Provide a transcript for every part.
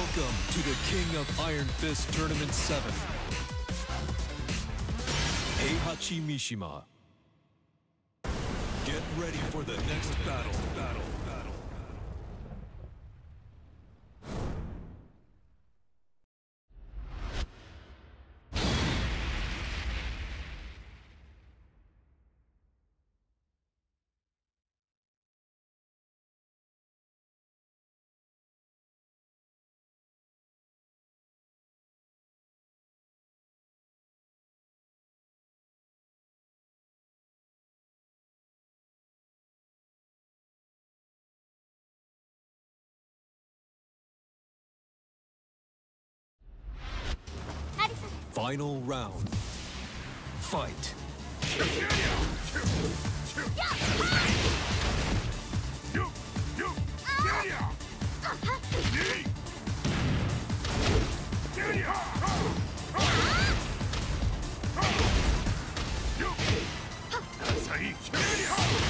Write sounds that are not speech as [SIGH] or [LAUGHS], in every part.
Welcome to the King of Iron Fist Tournament 7. Heihachi Mishima. Get ready for the next battle. Final round. Fight. KO.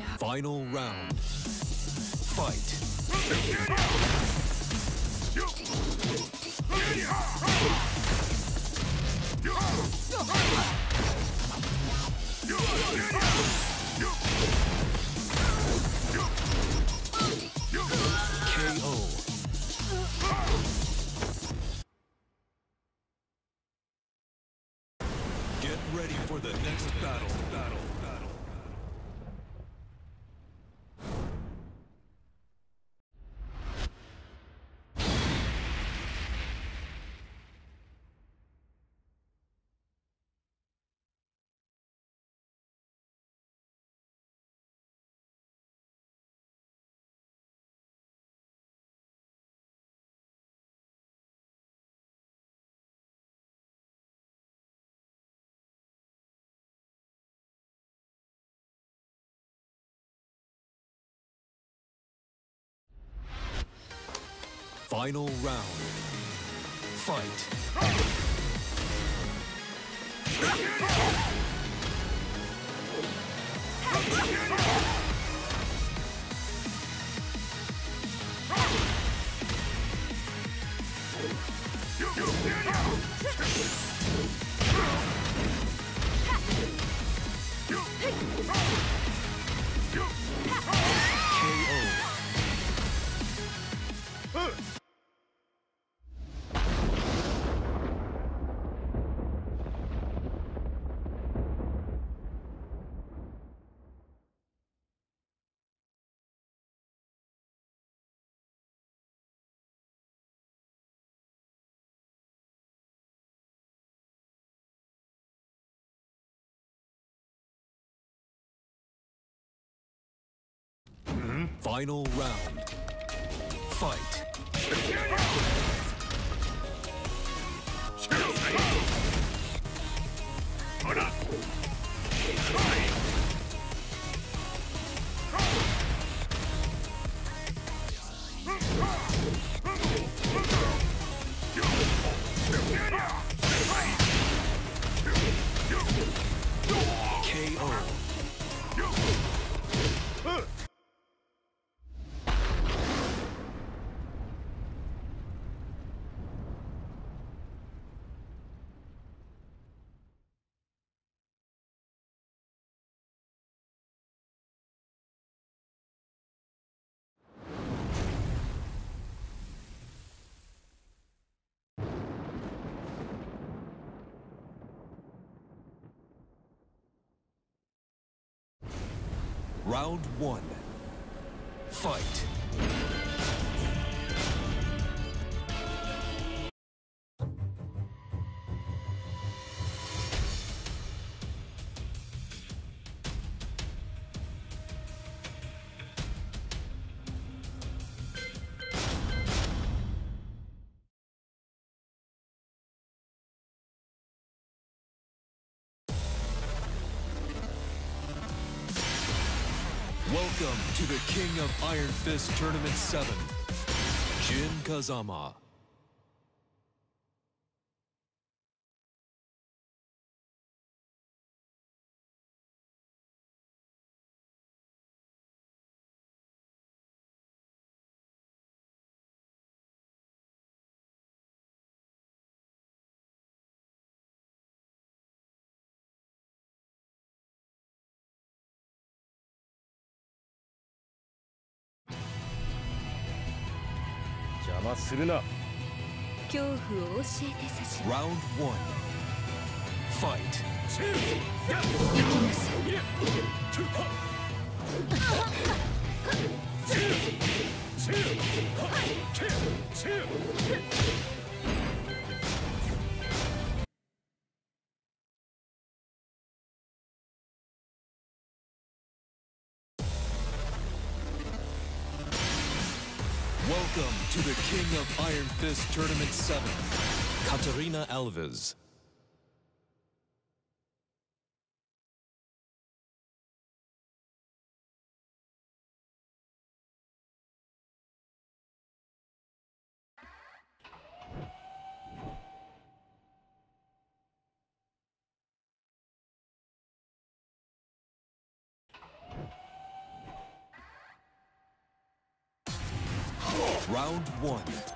Battle. I Final round. Fight. [LAUGHS] Final round. Fight. Final round. Fight. Round one. Fight. Welcome to the King of Iron Fist Tournament 7, Jin Kazama. 恐怖を教えて差し Round 1. Fight. 行きなさい Tournament 7, Katarina Alves. Round 1.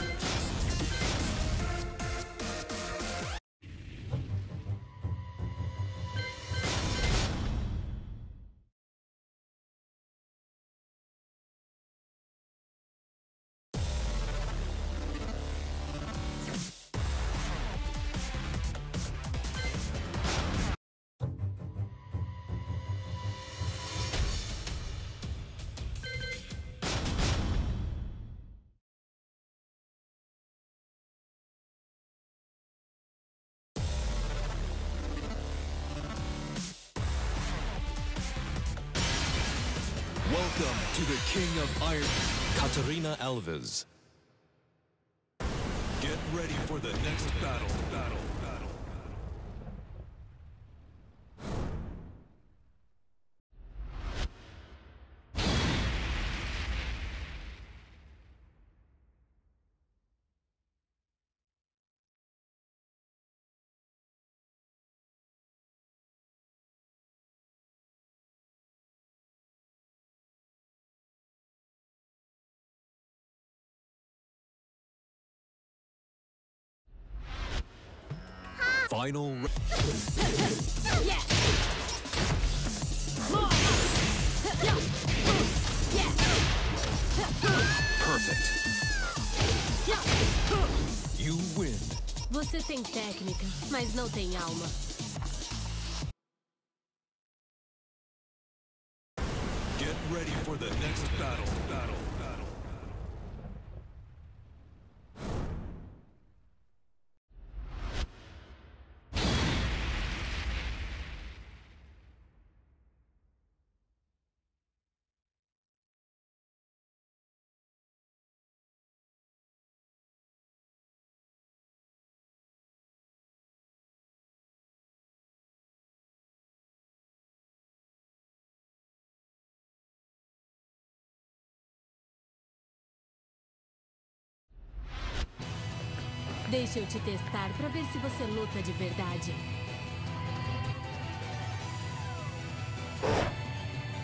Welcome to the King of Iron, Katarina Alves. Get ready for the next battle. Battle. Final. ra- Yeah. More. Yeah. Yeah. Perfect. You win. Você tem técnica, mas não tem alma. Get ready for the next battle. Battle. Deixa eu te testar pra ver se você luta de verdade.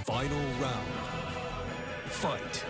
Final round. Fight.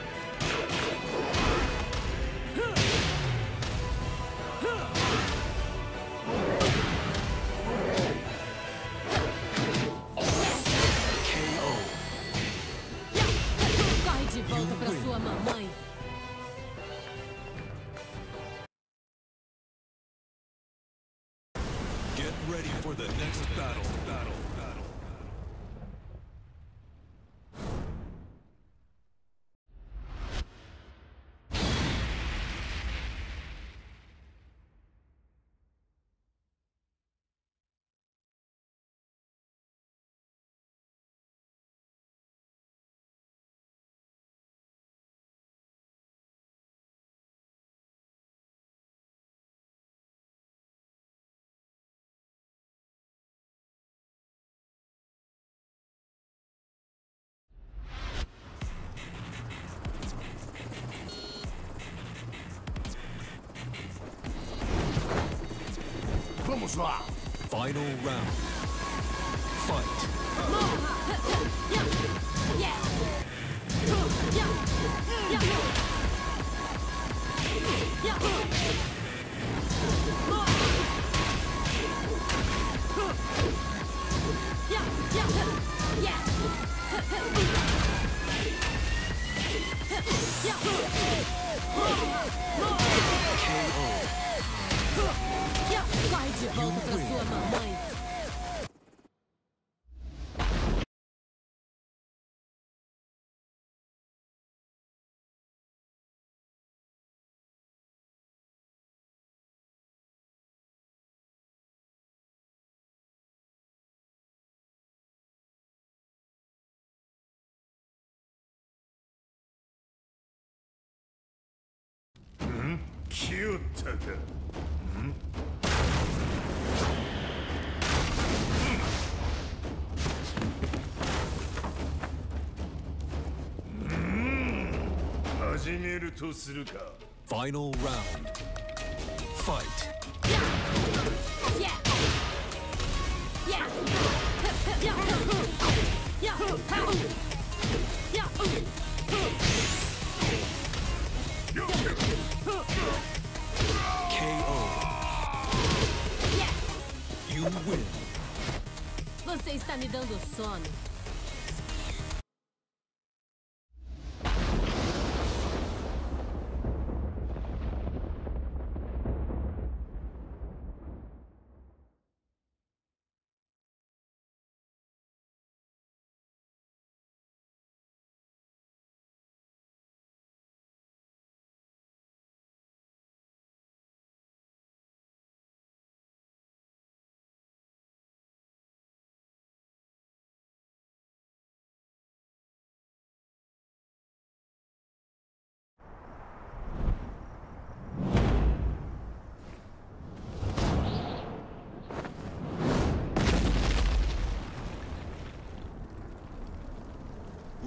Final round. Fight. De volta pra sua mamãe. 응? 키 めるとするか Final round. Fight. Yeah. Yeah. Yeah. Yeah. Yeah. KO. Yeah. You win. Você está me dando sono. ?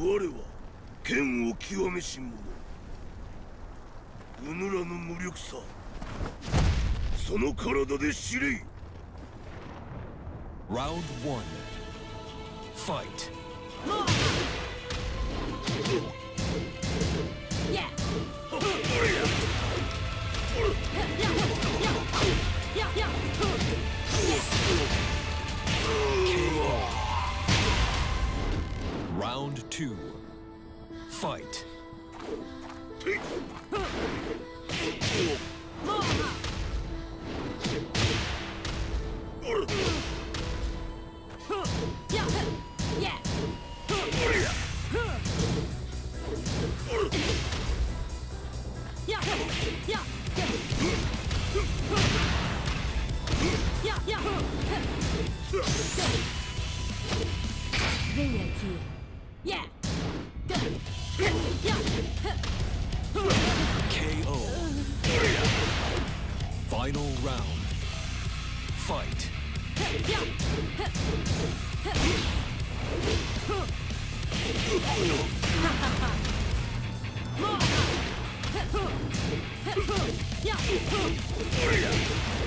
我は剣を極めし者。うぬらの無力さ。その体で知れ。Round 1 Fight. Two. Fight. Final round. Fight. [LAUGHS]